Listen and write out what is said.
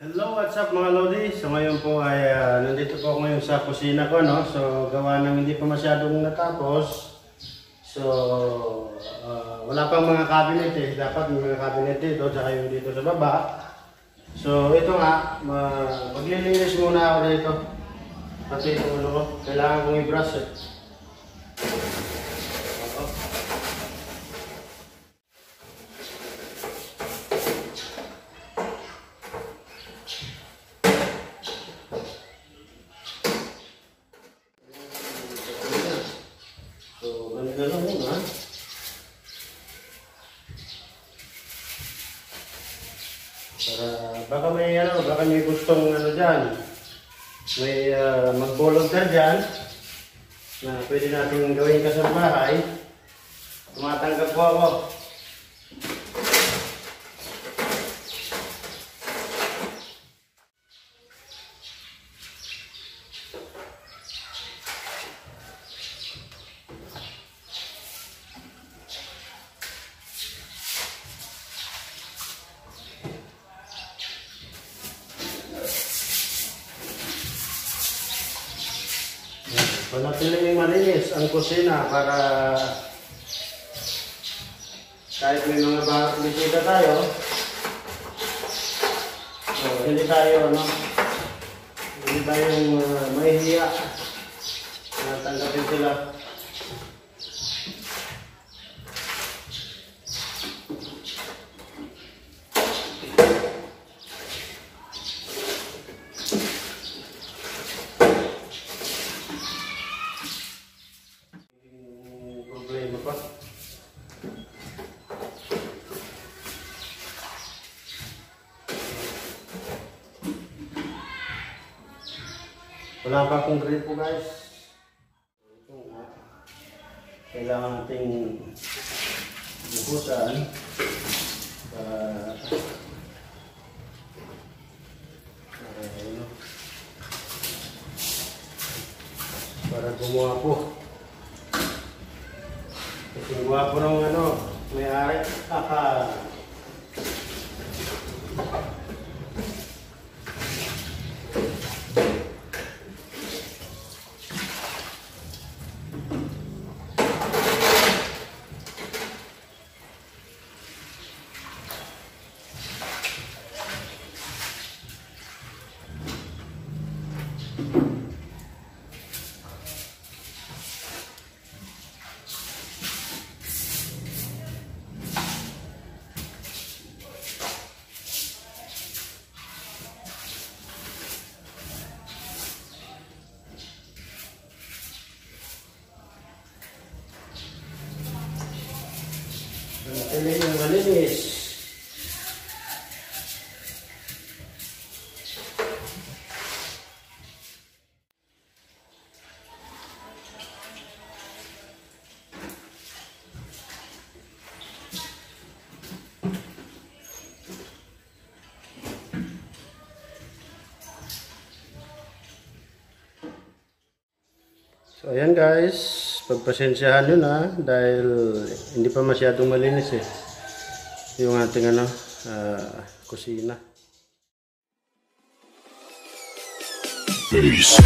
Hello, what's up mga Lodi? So ngayon po ay ah, nandito po ako ngayon sa kusina ko, no? So gawa ng hindi pa masyadong natapos. So ah, wala pang mga cabinet eh. Dapat may mga cabinet dito, tsaka yung dito sa baba. So ito nga, ma- maglilinis muna ako dito. Pati yung ano ko, kailangan kong i-brush eh. Oo. So, ganito lang muna. Para baka may ano, baka may gustong ano diyan. May uh, mag-volunteer diyan na pwede natin gawin ka sa bahay. Tumatanggap po ako. Panatiling malinis ang kusina para kahit may mga bisita tayo, so, hindi tayo ano, hindi tayo uh, mahihiya na tanggapin sila. Yung problema pa. Wala pa akong gripo guys. Ito nga. Kailangan nating bukusan para para ano para gumawa po. Kasi gwapo ng ano, may-ari. Haha. Ang tilig ng So ayan guys, pagpasensyahan nyo na dahil hindi pa masyadong malinis eh. Yung ating ano, ah, kusina. Peace.